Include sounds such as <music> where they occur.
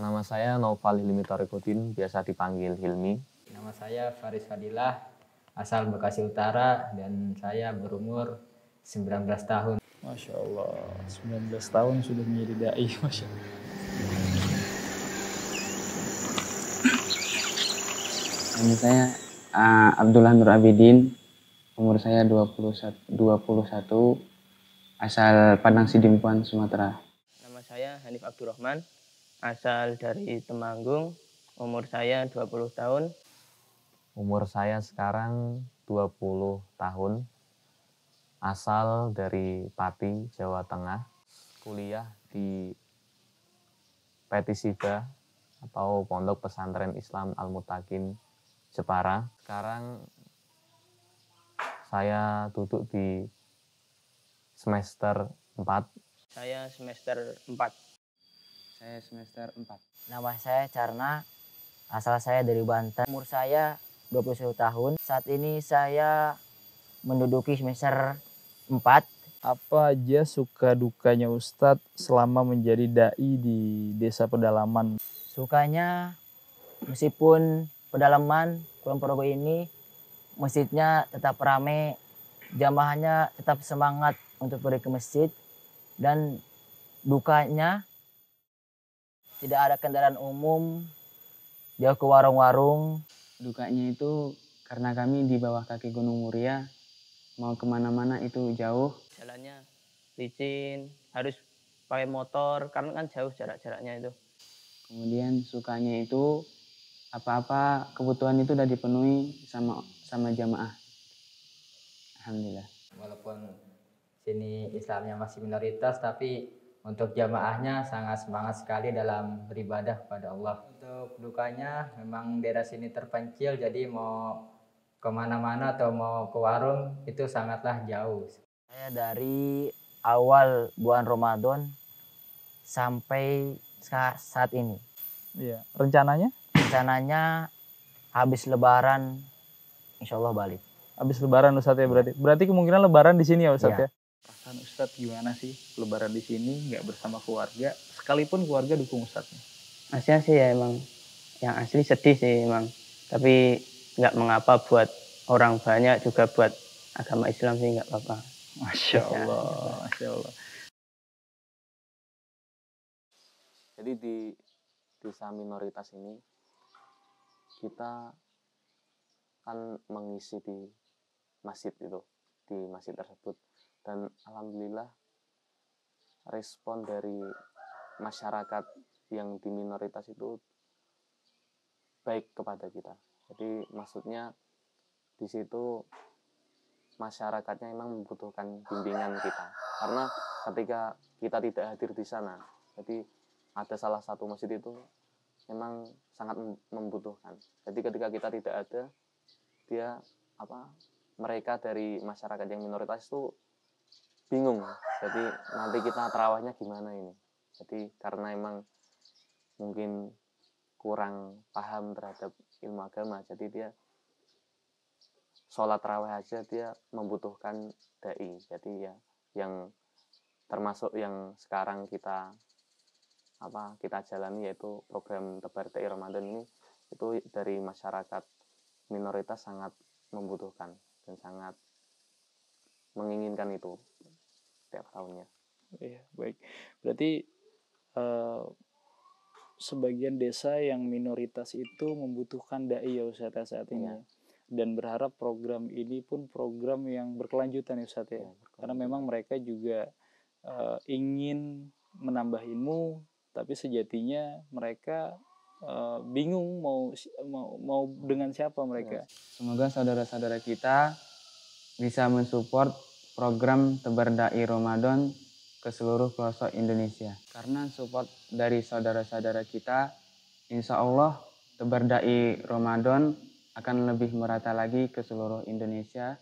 Nama saya Noval Hilmi Torikuddin, biasa dipanggil Hilmi. Nama saya Faris Fadilah, asal Bekasi Utara dan saya berumur 19 tahun. Masya Allah, 19 tahun sudah menjadi da'i, <laughs> Masya Allah. Nama saya uh, Abdullah Nur Abidin, umur saya 21, 21 asal Padang Sidimpuan, Sumatera. Nama saya Hanif Abdurrahman, asal dari Temanggung, umur saya 20 tahun. Umur saya sekarang 20 tahun, asal dari Pati, Jawa Tengah. Kuliah di Petisiba atau Pondok Pesantren Islam Al-Mutakin Jepara. Sekarang saya duduk di semester 4. Saya semester 4. Saya semester 4. Nama saya Carna, asal saya dari Banten. Umur saya 21 tahun. Saat ini saya menduduki semester 4. Apa aja suka dukanya Ustadz selama menjadi da'i di desa pedalaman? Sukanya meskipun pedalaman Kulon Progo ini masjidnya tetap ramai, jamaahnya tetap semangat untuk pergi ke masjid dan dukanya tidak ada kendaraan umum, jauh ke warung-warung. Dukanya itu karena kami di bawah kaki Gunung Muria, mau ke mana-mana itu jauh. Jalannya licin, harus pakai motor karena kan jauh jarak-jaraknya itu. Kemudian sukanya itu apa-apa kebutuhan itu udah dipenuhi sama sama jamaah. Alhamdulillah. Walaupun sini Islamnya masih minoritas, tapi untuk jamaahnya sangat semangat sekali dalam beribadah kepada Allah. Untuk dukanya memang daerah sini terpencil, jadi mau ke mana-mana atau mau ke warung itu sangatlah jauh. Saya dari awal bulan Ramadan sampai saat ini. Iya, rencananya? Rencananya habis lebaran insya Allah balik. Habis lebaran Ustadz ya berarti. Berarti kemungkinan lebaran di sini ya Ustadz Iya. ya? Perasaan Ustadz gimana sih lebaran di sini nggak bersama keluarga, sekalipun keluarga dukung Ustadznya? Aslinya sih ya emang, yang asli sedih sih emang. Tapi nggak mengapa buat orang banyak juga buat agama Islam sih nggak apa-apa. Masya. Allah, Masya Allah. Jadi di desa minoritas ini kita kan mengisi di masjid itu, di masjid tersebut. Dan alhamdulillah respon dari masyarakat yang di minoritas itu baik kepada kita. Jadi maksudnya di situ masyarakatnya memang membutuhkan bimbingan kita. Karena ketika kita tidak hadir di sana, jadi ada salah satu masjid itu memang sangat mem- membutuhkan. Jadi ketika kita tidak ada, dia apa mereka dari masyarakat yang minoritas itu bingung. Jadi nanti kita terawihnya gimana ini? Jadi karena emang mungkin kurang paham terhadap ilmu agama, jadi dia sholat terawih aja dia membutuhkan dai. Jadi ya yang termasuk yang sekarang kita apa kita jalani yaitu program tebar dai Ramadan ini itu dari masyarakat minoritas sangat membutuhkan dan sangat menginginkan itu setiap tahunnya. Iya, baik. Berarti eh, sebagian desa yang minoritas itu membutuhkan dai ya Ustadz ya saat ini. Iya. Dan berharap program ini pun program yang berkelanjutan ya Ustadz ya. Ya, Karena memang mereka juga eh, ingin menambah ilmu, tapi sejatinya mereka eh, bingung mau mau mau dengan siapa mereka. Semoga saudara-saudara kita bisa mensupport program Tebar Dai Ramadan ke seluruh pelosok Indonesia. Karena support dari saudara-saudara kita, insya Allah Tebar Dai Ramadan akan lebih merata lagi ke seluruh Indonesia